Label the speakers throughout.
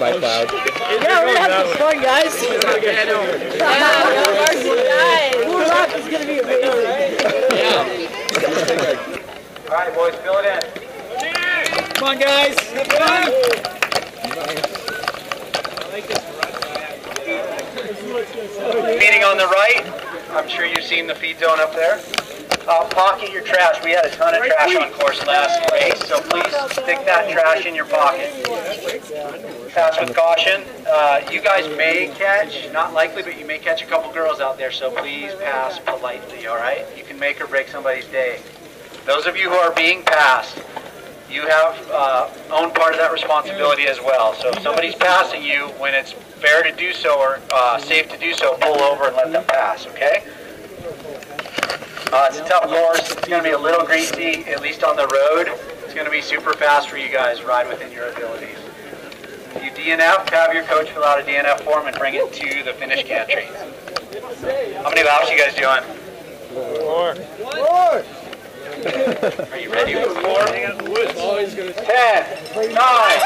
Speaker 1: by oh, clouds.
Speaker 2: Yeah, we're gonna have some fun, guys. Blue Rock is gonna be amazing.
Speaker 3: All right, boys, fill it in.
Speaker 4: Come on, guys. Have fun.
Speaker 3: Meeting on the right, I'm sure you've seen the feed zone up there. Uh, pocket your trash. We had a ton of trash on course last race, so please stick that trash in your pocket. Pass with caution. Uh, you guys may catch, not likely, but you may catch a couple girls out there, so please pass politely, all right? You can make or break somebody's day. Those of you who are being passed, you have uh, own part of that responsibility as well. So if somebody's passing you, when it's fair to do so or uh, safe to do so, pull over and let them pass, okay? Uh, it's a tough course. It's going to be a little greasy, at least on the road. It's going to be super fast for you guys. Ride within your abilities. If you DNF, have your coach fill out a DNF form and bring it to the finish gantry. How many laps you guys doing? Four. Four. Are you ready for four? Ten, nine,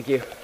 Speaker 2: Thank you.